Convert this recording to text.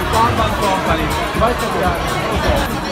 दुकान बंद करो खाली बस